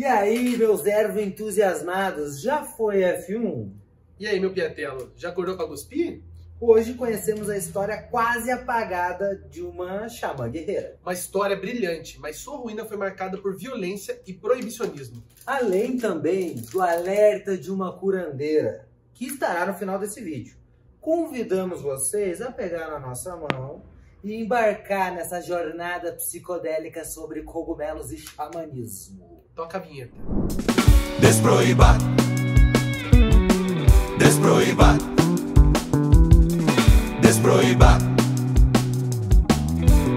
E aí, meus ervos entusiasmados, já foi F1? E aí, meu piatelo, já acordou pra cuspir? Hoje conhecemos a história quase apagada de uma xamã guerreira. Uma história brilhante, mas sua ruína foi marcada por violência e proibicionismo. Além também do alerta de uma curandeira, que estará no final desse vídeo. Convidamos vocês a pegar na nossa mão e embarcar nessa jornada psicodélica sobre cogumelos e xamanismo. Toca a vinheta. Desproíba. Desproíba. Desproíba.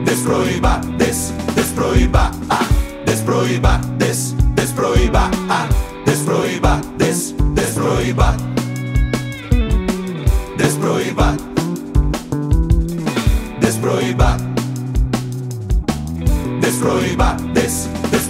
Desproíba. Des. Desproíba. Ah. Desproíba. Des. Desproíba. Ah. Desproíba. Des. Desproíba. Desproíba. Desproíba. Desproíba. Des. Desproíba.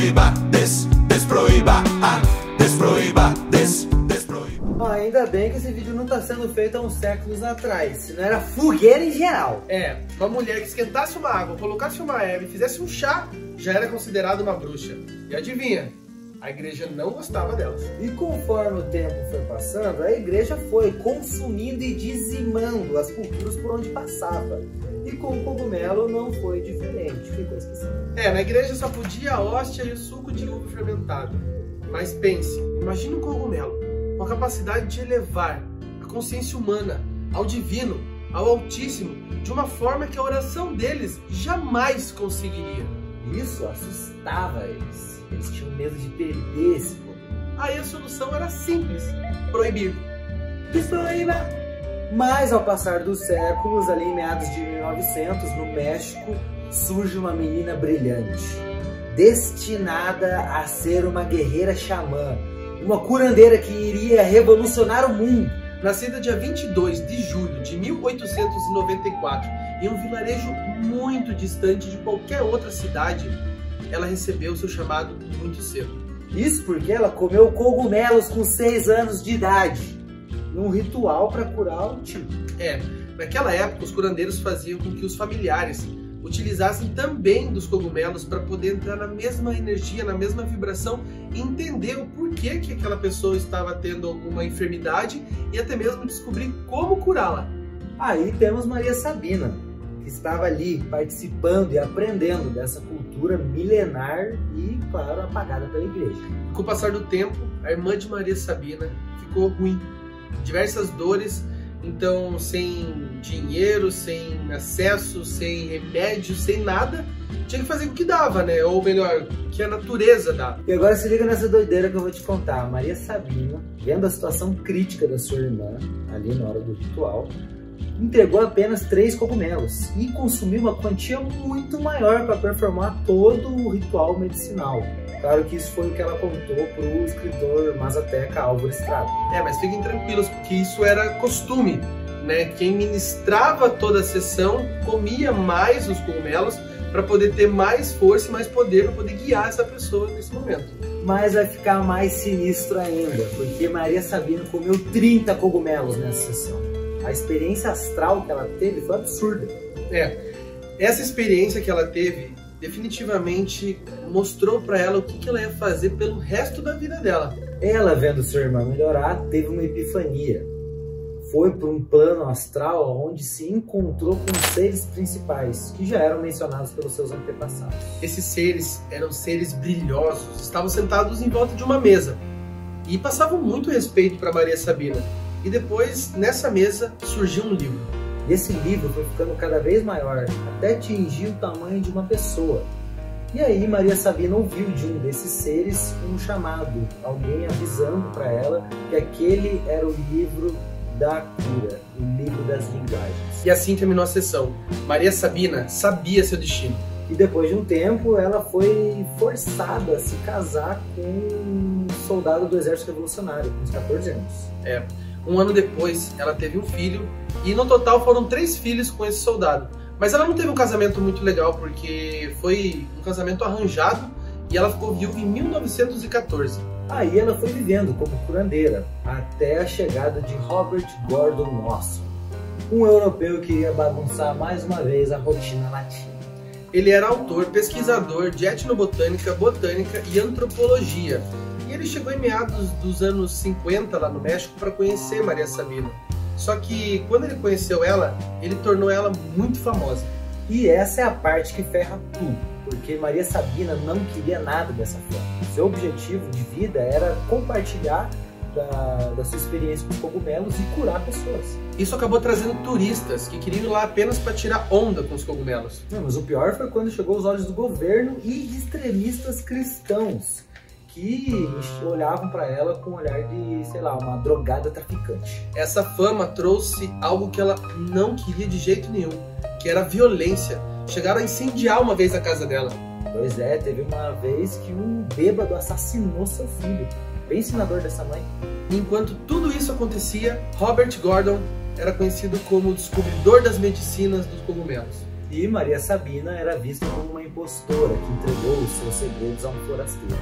Desproíba. Des. Desproíba. Ah. Desproíba. Des. Desproíba. Ainda bem que esse vídeo não está sendo feito há uns séculos atrás, senão era fogueira em geral. É, uma mulher que esquentasse uma água, colocasse uma erva e fizesse um chá, já era considerada uma bruxa. E adivinha? A igreja não gostava delas. E conforme o tempo foi passando, a igreja foi consumindo e dizimando as culturas por onde passava. E com o cogumelo não foi diferente, ficou esquecido. É, na igreja só podia a hóstia e o suco de uva fermentado. Mas pense, imagine um cogumelo com a capacidade de elevar a consciência humana ao divino, ao altíssimo, de uma forma que a oração deles jamais conseguiria. Isso assustava eles. Eles tinham medo de perder esse poder. Aí a solução era simples: proibir. Desproíba! Mas ao passar dos séculos, ali em meados de 1900, no México, surge uma menina brilhante, destinada a ser uma guerreira xamã, uma curandeira que iria revolucionar o mundo. Nascida dia 22 de julho de 1894, em um vilarejo muito distante de qualquer outra cidade, ela recebeu seu chamado muito cedo. Isso porque ela comeu cogumelos com 6 anos de idade, num ritual para curar o tio. É, naquela época os curandeiros faziam com que os familiares utilizassem também dos cogumelos para poder entrar na mesma energia, na mesma vibração e entender o porquê que aquela pessoa estava tendo alguma enfermidade e até mesmo descobrir como curá-la. Aí temos Maria Sabina, que estava ali participando e aprendendo dessa cultura milenar e, claro, apagada pela igreja. Com o passar do tempo, a irmã de Maria Sabina ficou ruim, diversas dores, então sem dinheiro, sem acesso, sem remédio, sem nada, tinha que fazer o que dava, né? Ou melhor, o que a natureza dá. E agora se liga nessa doideira que eu vou te contar. A Maria Sabina, vendo a situação crítica da sua irmã, ali na hora do ritual, entregou apenas três cogumelos e consumiu uma quantia muito maior para performar todo o ritual medicinal. Claro que isso foi o que ela contou para o escritor Mazateca Álvaro Estrada. É, mas fiquem tranquilos, porque isso era costume. Né? Quem ministrava toda a sessão comia mais os cogumelos para poder ter mais força e mais poder para poder guiar essa pessoa nesse momento. Mas vai ficar mais sinistro ainda, porque Maria Sabina comeu 30 cogumelos nessa sessão a experiência astral que ela teve foi absurda. É, essa experiência que ela teve definitivamente mostrou para ela o que, que ela ia fazer pelo resto da vida dela. Ela, vendo sua irmã melhorar, teve uma epifania. Foi para um plano astral onde se encontrou com seres principais, que já eram mencionados pelos seus antepassados. Esses seres eram seres brilhosos, estavam sentados em volta de uma mesa e passavam muito respeito para Maria Sabina. E depois, nessa mesa, surgiu um livro. E esse livro foi ficando cada vez maior, até atingir o tamanho de uma pessoa. E aí Maria Sabina ouviu de um desses seres um chamado, alguém avisando para ela que aquele era o livro da cura, o livro das linguagens. E assim terminou a sessão. Maria Sabina sabia seu destino. E depois de um tempo, ela foi forçada a se casar com um soldado do exército revolucionário, com uns 14 anos. É. Um ano depois, ela teve um filho e no total foram três filhos com esse soldado. Mas ela não teve um casamento muito legal porque foi um casamento arranjado e ela ficou viúva em 1914. Aí ela foi vivendo como curandeira até a chegada de Robert Gordon Wasson, um europeu que ia bagunçar mais uma vez a rotina latina. Ele era autor, pesquisador de etnobotânica, botânica e antropologia. Ele chegou em meados dos anos 50 lá no México para conhecer Maria Sabina. Só que quando ele conheceu ela, ele tornou ela muito famosa. E essa é a parte que ferra tudo, porque Maria Sabina não queria nada dessa forma. Seu objetivo de vida era compartilhar da, da sua experiência com os cogumelos e curar pessoas. Isso acabou trazendo turistas que queriam ir lá apenas para tirar onda com os cogumelos. Não, mas o pior foi quando chegou aos olhos do governo e extremistas cristãos que olhavam para ela com um olhar de, sei lá, uma drogada traficante. Essa fama trouxe algo que ela não queria de jeito nenhum, que era violência. Chegaram a incendiar uma vez a casa dela. Pois é, teve uma vez que um bêbado assassinou seu filho bem ensinador dessa mãe. Enquanto tudo isso acontecia, Robert Gordon era conhecido como o descobridor das medicinas dos cogumelos. E Maria Sabina era vista como uma impostora que entregou os seus segredos a um forasteiro.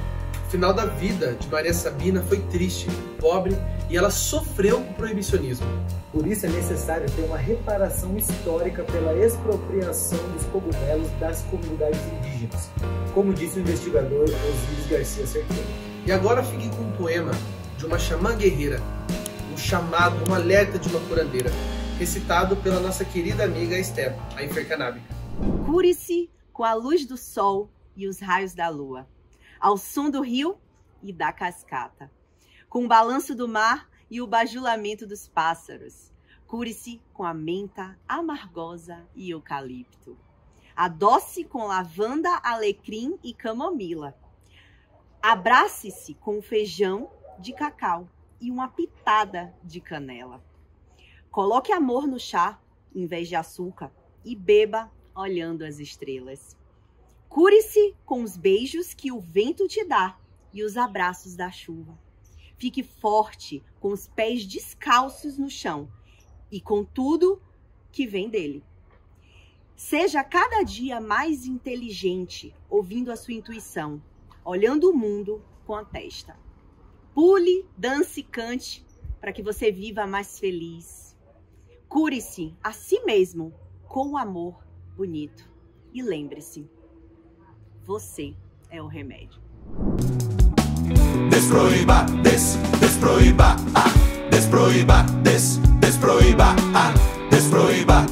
O final da vida de Maria Sabina foi triste, pobre e ela sofreu com o proibicionismo. Por isso é necessário ter uma reparação histórica pela expropriação dos cogumelos das comunidades indígenas, como disse o investigador Osiris Garcia Cerqueira. E agora fiquem com um poema de uma xamã guerreira, um chamado, um alerta de uma curandeira, recitado pela nossa querida amiga Esther, a Infercanábica. Cure-se com a luz do sol e os raios da lua, ao som do rio e da cascata, com o balanço do mar e o bajulamento dos pássaros. Cure-se com a menta amargosa e eucalipto. Adoce com lavanda, alecrim e camomila Abrace-se com feijão de cacau e uma pitada de canela. Coloque amor no chá em vez de açúcar e beba olhando as estrelas. Cure-se com os beijos que o vento te dá e os abraços da chuva. Fique forte com os pés descalços no chão e com tudo que vem dele. Seja cada dia mais inteligente, ouvindo a sua intuição olhando o mundo com a testa. Pule, dance, cante para que você viva mais feliz. Cure-se a si mesmo com o amor bonito. E lembre-se, você é o remédio. Desproíba, des, desproíba, ah, desproíba, des, desproíba, ah, desproíba.